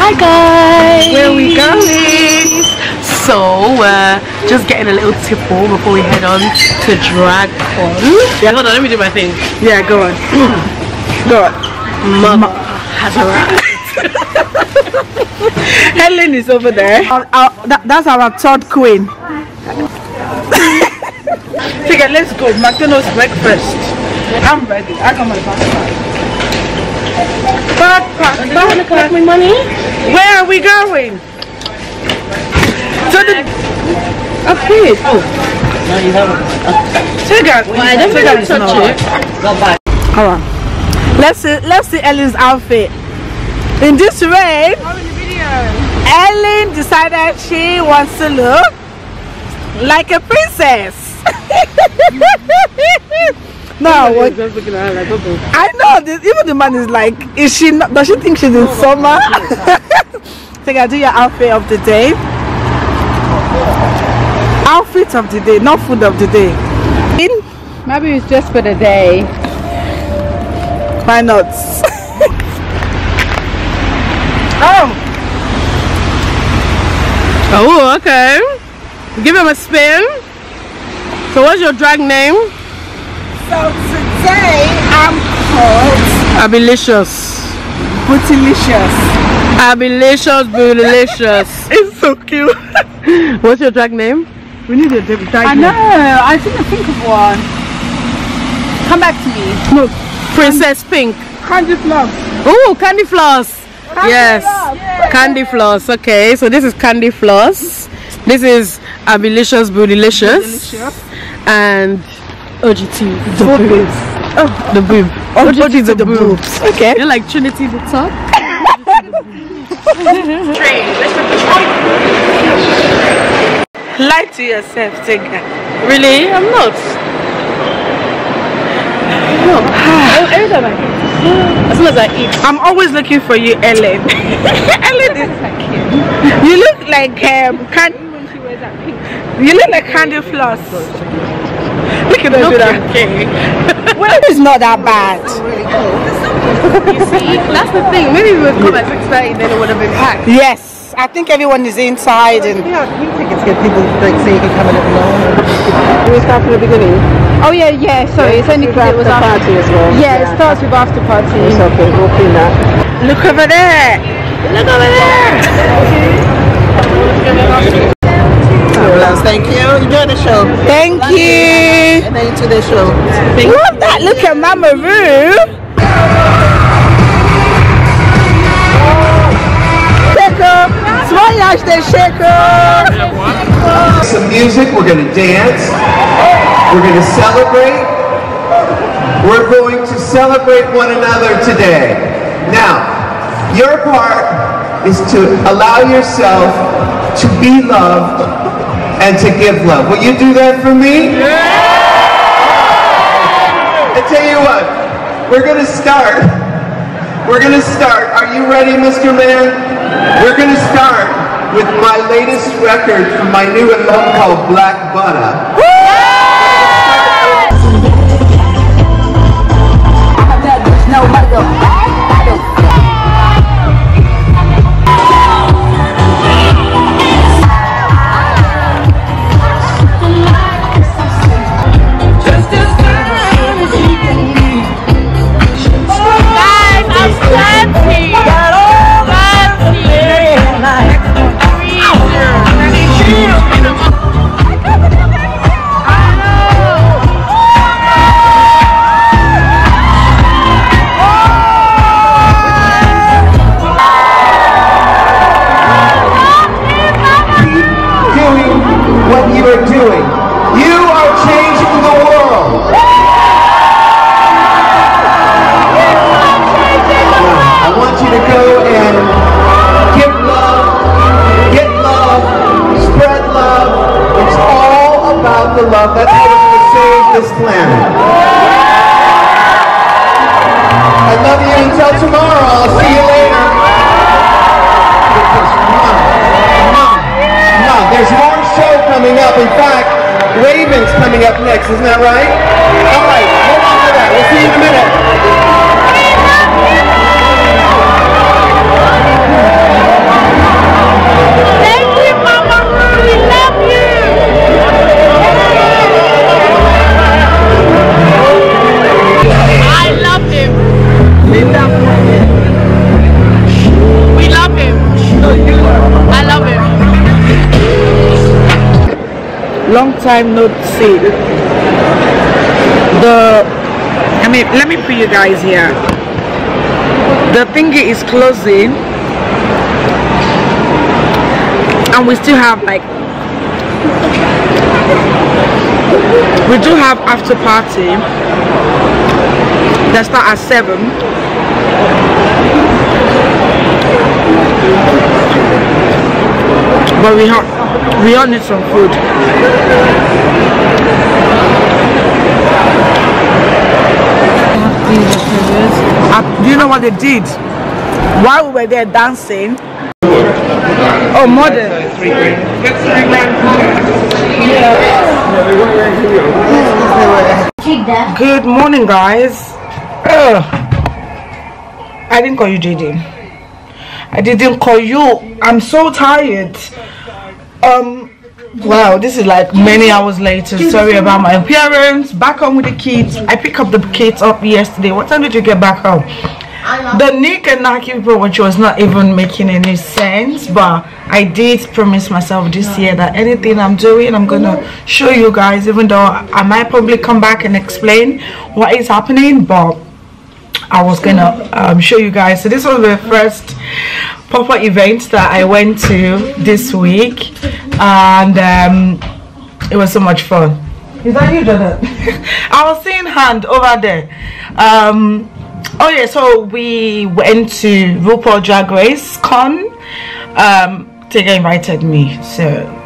Hi guys! Where are we going? So, uh, just getting a little tipple before we head on to drag on. Yeah, hold on, let me do my thing. Yeah, go on. go on. Mama has arrived. Helen is over there. Our- our- that- that's our third queen. It, let's go. McDonald's breakfast. I'm ready. I got my backpack. Backpack, You wanna collect my money? Where are we going? To the. Okay. Oh. No, you haven't. Well, I don't touch it. Go back. Hold on. Let's see. Let's see Ellen's outfit. In this rain, Ellen decided she wants to look like a princess. no, what, Just looking at her like, okay. I know. This, even the man is like, is she? Not, does she think she's in summer? Think I do your outfit of the day. Outfit of the day, not food of the day. In, Maybe it's just for the day. why not? oh. Oh, okay. Give him a spin. So what's your drag name? So today I'm called Abilicious. Bootylicious. Abilicious, bootylicious. it's so cute. what's your drag name? We need a drag I know. I didn't think of one. Come back to me. No, Princess Pink. candy floss. Oh, Candy Floss. yes. Candy Floss. Okay, so this is Candy Floss. This is Abilicious, bootylicious. And OGT, the boobs. Oh, the boob. OGT, the, boobs. Okay. You're like Trinity the Tuck. Lie to yourself, Tigger. Really? I'm not. No. Oh, Every time I eat. As soon as I eat. I'm always looking for you, Ellen. Ellen, is, you look like um, can, you look like candy floss. Look at her do that. Okay. Well, it's not that bad. You see, that's the thing. Maybe we would come at 6.30 then it would have been packed. Yes, I think everyone is inside and Yeah, you tickets get people like say you can come a little longer. Do we start from the beginning? Oh yeah, yeah. Sorry, it's only because it was after. party as well. Yeah, it starts with after party. It's okay, we'll clean that. look over there. Look over there. Fabulous, thank you. Enjoy the show. Thank you. And then into the show. Love that. Look at Mama Ru. Shaker. Small yash the shaker. some music, we're going to dance, we're going to celebrate. We're going to celebrate one another today. Now, your part is to allow yourself to be loved and to give love. Will you do that for me? I tell you what, we're going to start. We're going to start. Are you ready, Mr. Man? We're going to start with my latest record from my new album called Black Butter. Long time no see. The i mean let me put you guys here. The thingy is closing. And we still have like we do have after party. That start at 7 but we have we all need some food. Uh, do you know what they did? While we were there dancing. Oh mother good morning guys. Ugh. i didn't call you jd i didn't call you. I'm so tired. Um wow this is like many hours later. Sorry about my appearance. Back home with the kids. I picked up the kids up yesterday. What time did you get back home? The Nick and Naki people which was not even making any sense but I did promise myself this year that anything I'm doing I'm gonna show you guys even though I might probably come back and explain what is happening but I was gonna um, show you guys. So this was the first proper event that I went to this week and um, it was so much fun. Is that you Jordan? I was seeing hand over there. Um, oh yeah so we went to RuPaul Drag Race con. Um Tega invited me so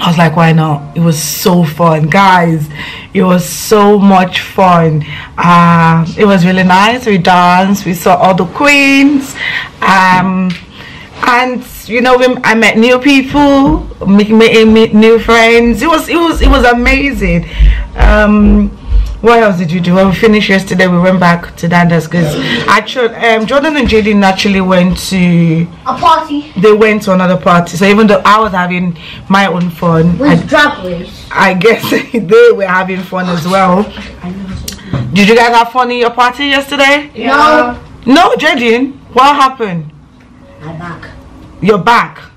I was like why not? It was so fun. Guys it was so much fun. Uh, it was really nice. We danced. We saw all the queens. Um and you know I met new people meet, meet, meet new friends. It was it was it was amazing. Um what else did you do? When we finished yesterday we went back to Dandas because actually um, Jordan and Jayden actually went to A party. They went to another party. So even though I was having my own fun with I, drag race. I guess they were having fun as well. Did you guys have fun in your party yesterday? No, no Jayden what happened? My back. your back? I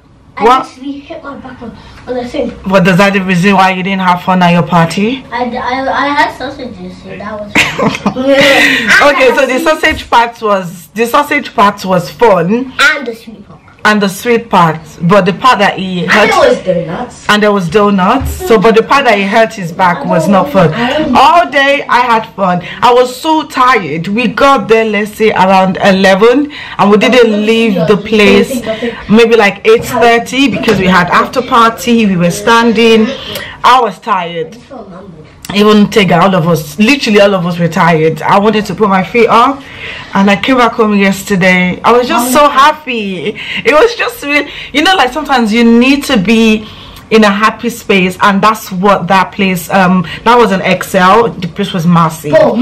what actually hit my back on, on the thing. what does that the reason why you didn't have fun at your party I, I, I had sausages, so that was okay so the sausage part was the sausage part was fun and the sweet pot. And the sweet part but the part that he hurt was donuts. and there was donuts. So but the part that he hurt his back was not fun. All day i had fun. I was so tired. We got there let's say around 11 and we didn't leave the place. maybe like 8:30 because we had after party we were standing. I was tired even Tega, all of us, literally all of us were tired. I wanted to put my feet up and I came back home yesterday. I was just so happy. It was just, really, you know, like sometimes you need to be in a happy space and that's what that place, um, that was an Excel. The place was massive Oh,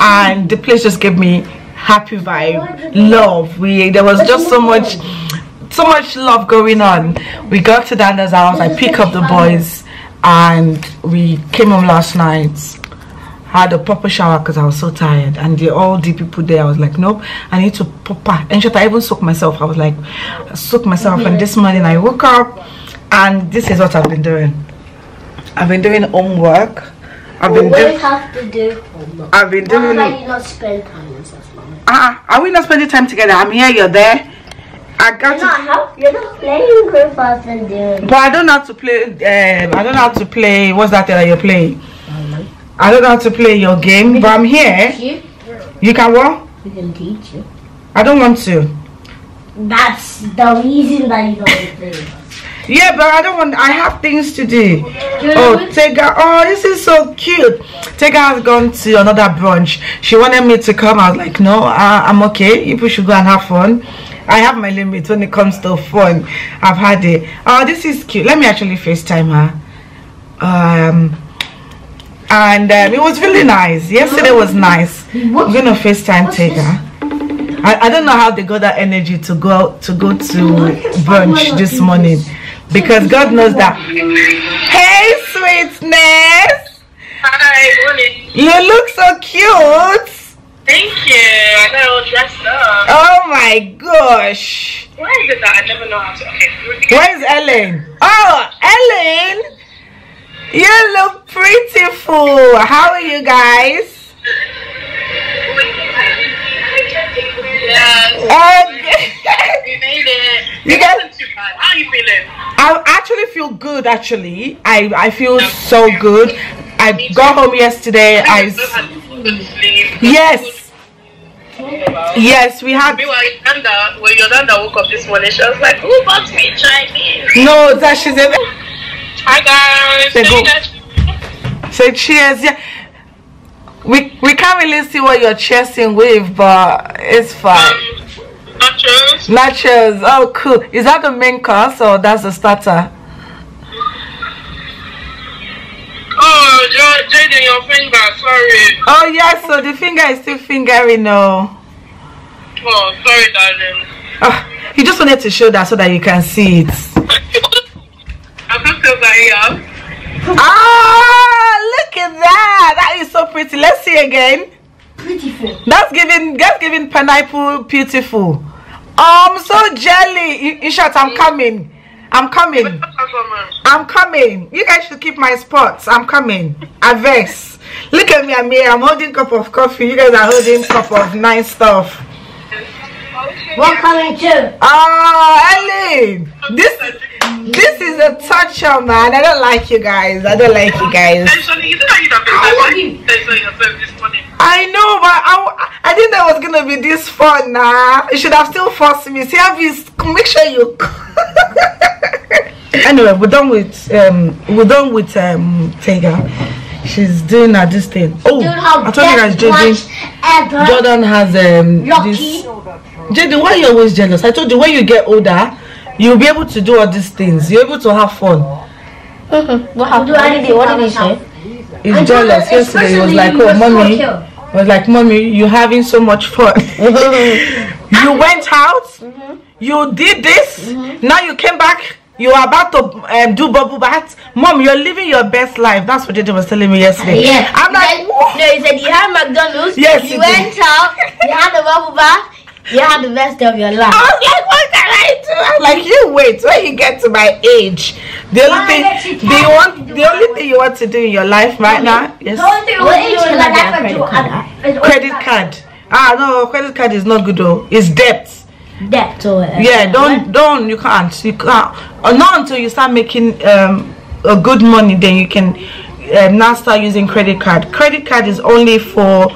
and the place just gave me happy vibe, love. We, there was just so much, so much love going on. We got to Danda's house, I pick up the boys and we came home last night had a proper shower because I was so tired and the all the people there I was like nope I need to proper and shit I even soak myself I was like I soak myself and this morning I woke up and this is what I've been doing I've been doing homework I've been always doing have to do homework. I've been Why doing can't you not spend time with us, Mama? Ah, are we not spending time together? I'm here, you're there. I got You're to, not, help, you're not playing Fast and doing but I don't know how to play. Um, I don't know how to play. What's that that you're playing? I don't know how to play your game, but I'm here. you. You can what? We can teach you. I don't want to. That's the reason that you don't play. Yeah, but I don't want. I have things to do. Oh, Tega. Oh, this is so cute. Tega has gone to another brunch. She wanted me to come. I was like, no, uh, I'm okay. You people should go and have fun. I have my limits when it comes to fun. I've had it. Oh, this is cute. Let me actually FaceTime her. Um, and um, it was really nice. Yesterday was nice. I'm gonna FaceTime Tega. I, I don't know how they got that energy to go out to go to brunch this morning because God knows that. Hey, sweetness, Hi, morning. you look so cute. Thank you. I got all dressed up. Oh my gosh, Why is it that I never know how to? Okay, where's Ellen? Oh, Ellen, You look beautiful. How are you guys? Yes. We made it. You It guys- too bad. How are you feeling? I actually feel good. Actually, I I feel so good. I got home yesterday. I sleep. yes yes we had Meanwhile, Yolanda, when Yolanda woke up this morning, she was like, "Who bought me Chinese?" no that she's a Hi guys. Say go. say cheers. Yeah, we we can't really see what you're cheersing with, but it's fine. Um, nachos. Nachos. Oh, cool. Is that the main course or that's the starter? Oh, Jayden, your finger. Sorry. Oh yes. So the finger is still fingering. No. Oh, sorry, darling. Oh, he just wanted to show that so that you can see it. I'm just still here. Ah, look at that. That is so pretty. Let's see again. Beautiful. That's giving that's giving pineapple beautiful. Oh, I'm so jelly. In, in short, I'm coming. I'm coming. I'm coming. You guys should keep my spots. I'm coming. Aves. Look at me, I'm here. I'm holding cup of coffee. You guys are holding cup of nice stuff. What coming too? Oh, Ellen. This this is a toucher, man. I don't like you guys. I don't like you guys. Actually, you think you'd have been I like, you. why yourself this morning? I know, but I, I didn't know it was gonna be this fun. Nah, you should have still forced me. See, have you make sure you. anyway, we're done with um, we're done with um, Tega. She's doing her this thing. Oh, I told you guys, Jordan. Jordan has um Lucky. this. Jayden, why are you always jealous? I told you when you get older, you'll be able to do all these things. You're able to have fun. Mm-hmm. What happened? What did he, what did he say? He's jealous. Yesterday he was like, "Oh, mommy." I was like, Mommy, you're having so much fun. you mm-hmm. went out, mm-hmm. you did this, now you came back, you are about to um, do bubble bath. Mom, you're living your best life. That's what Jayden was telling me yesterday. Yeah. I'm He like, said- No, he said you had McDonald's. Yes, You he went out. You had a bubble bath. You had the best day of your life. I was like, what can I do? I'm like, you wait when you get to my age. The only Why thing, get you do you tired want, to do the only thing you want to do in your life right now? Yes. What age can I get a credit card? Credit card. Ah no, credit card is not good though. It's debt. Debt or whatever. yeah don't don't you can't you can't uh, not until you start making um a good money then you can um, now start using credit card credit card is only for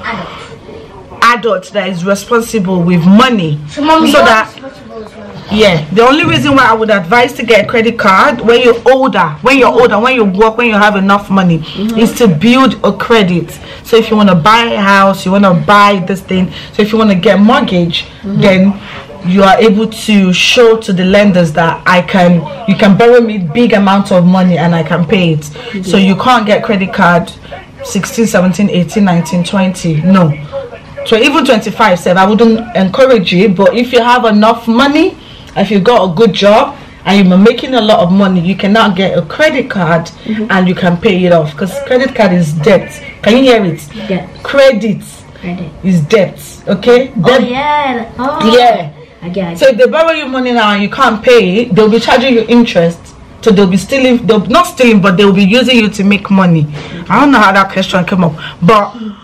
adults that is responsible with money. So, mommy, so that responsible as well. yeah the only reason why i would advise to get a credit card when you're older when you're older when you work when you have enough money mm-hmm. is to build a credit. So if you want to buy a house you want to buy this thing so if you want to get mortgage mm-hmm. then you are able to show to the lenders that i can you can borrow me big amount of money and i can pay it. So you can't get credit card 16 17 18 19 20 no so even 25 said i wouldn't encourage you but if you have enough money if you got a good job and you're making a lot of money you can now get a credit card mm-hmm. and you can pay it off because credit card is debt can you hear it Debt. credit Credit. is debt okay Oh, yeah. Oh. yeah I get it. so if they borrow you money now and you can't pay it, they'll be charging you interest. So they'll be stealing, they'll not stealing, but they'll be using you to make money. I don't know how that question came up, but mm.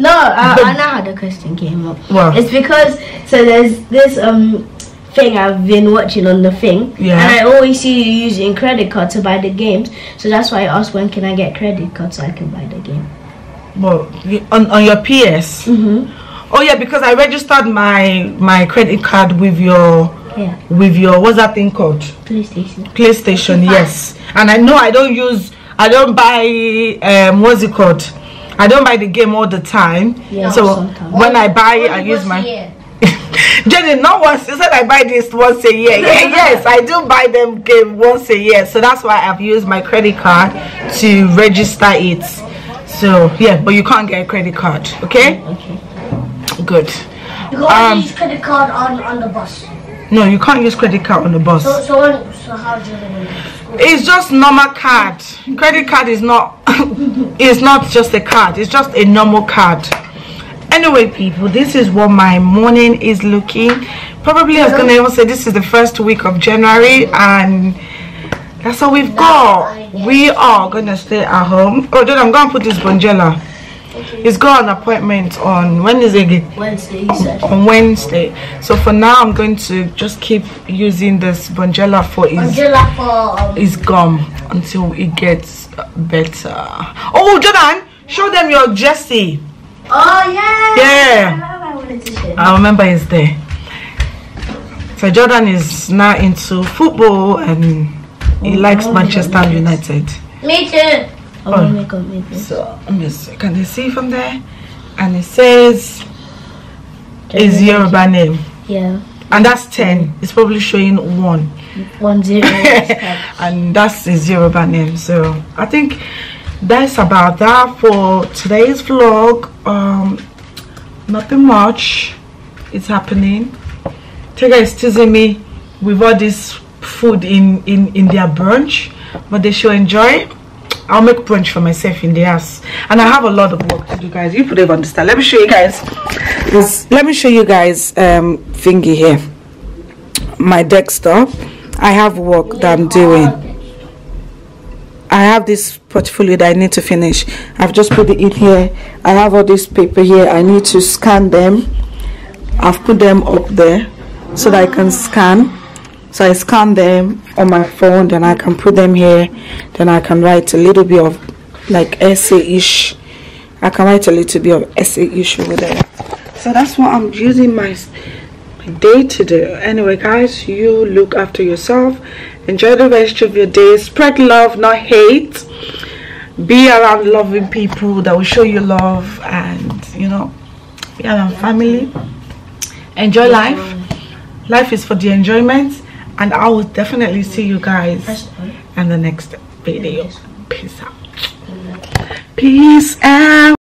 No, I, know how the question came up. What? It's because so there's this um thing I've been watching on the thing, Yeah. and I always see you using credit card to buy the games. So that's why I asked when can I get credit card so I can buy the game. well, on, on your PS. Mm-hmm. Oh yeah, because I registered my my credit card with your Yeah, with your what's that thing called? PlayStation. PlayStation. Yes, and I know I don't use, I don't buy um what's it called? I don't buy the game all the time. Yeah, so sometimes. when I buy it, I use my. Jenny, not once. You said I buy this once a year. Yeah, yes, I do buy them game once a year. So that's why I've used my credit card to register it. So yeah, but you can't get a credit card. Okay. Okay. Good. You can't Um, use credit card on on the bus. No, you can't use credit card on the bus. So so when, so how do you do it? It's just normal card. Credit card is not. it's not just a card. It's just a normal card. Anyway, people, this is what my morning is looking. Probably I was gonna even say this is the first week of January, and That's all we've got. We are gonna stay at home. Oh, then I'm gonna put this bonjela. He's got an appointment on when is it? Wednesday. On Wednesday. So for now, I'm going to just keep using this bonjela for his Angela for um, his gum until it gets better. Oh, Jordan, show them your Jesse. Oh yeah. Yeah. I. I remember it's there. So Jordan is now into football and he likes Manchester United. Me too. I want to make up. So let me see. Can you see from there? And it says his Yoruba name. Yeah. And that's 10. It's probably showing 1. One zero. and that's his Yoruba name. So I think that's about that for today's vlog. Um, nothing much is happening. Tega is teasing me with all this food in, in, in their brunch, but they should enjoy. I'll make brunch for myself in the house, and I have a lot of work to do, guys. You don't understand. Let me show you guys. This. Let me show you guys um thingy here. My desktop. I have work that I'm doing. I have this portfolio that I need to finish. I've just put it in here. I have all this paper here. I need to scan them. I've put them up there so that I can scan. So I scan them on my phone, then I can put them here. Then I can write a little bit of like essay-ish. I can write a little bit of essay-ish over there. So that's what I'm using my day to do. Anyway, guys, you look after yourself. Enjoy the rest of your day. Spread love, not hate. Be around loving people that will show you love and you know, be around family. Enjoy life. Life is for the enjoyment, and I will definitely see you guys in the next video. Peace out. Peace out.